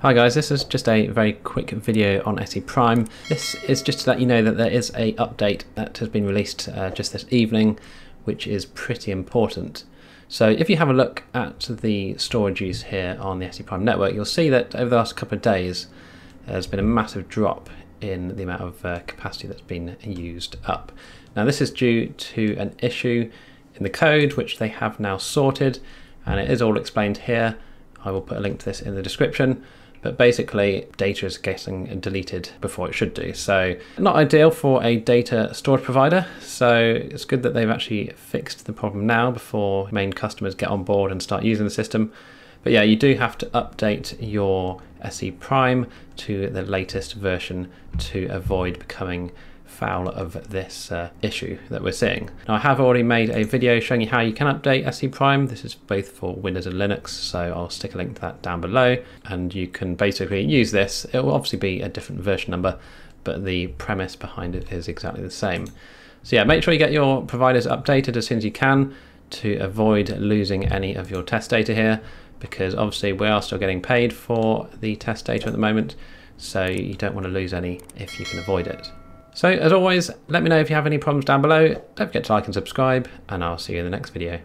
Hi guys, this is just a very quick video on SCPrime. This is just to let you know that there is a update that has been released uh, just this evening, which is pretty important. So if you have a look at the storage use here on the SCPrime network, you'll see that over the last couple of days, there's been a massive drop in the amount of uh, capacity that's been used up. Now this is due to an issue in the code, which they have now sorted, and it is all explained here. I will put a link to this in the description but basically data is getting deleted before it should do. So not ideal for a data storage provider. So it's good that they've actually fixed the problem now before main customers get on board and start using the system. But yeah, you do have to update your SCPrime to the latest version to avoid becoming foul of this uh, issue that we're seeing. Now I have already made a video showing you how you can update SCPrime. This is both for Windows and Linux, so I'll stick a link to that down below and you can basically use this. It will obviously be a different version number, but the premise behind it is exactly the same. So yeah, make sure you get your providers updated as soon as you can to avoid losing any of your test data here because obviously we are still getting paid for the test data at the moment so you don't want to lose any if you can avoid it. So as always, let me know if you have any problems down below. Don't forget to like and subscribe, and I'll see you in the next video.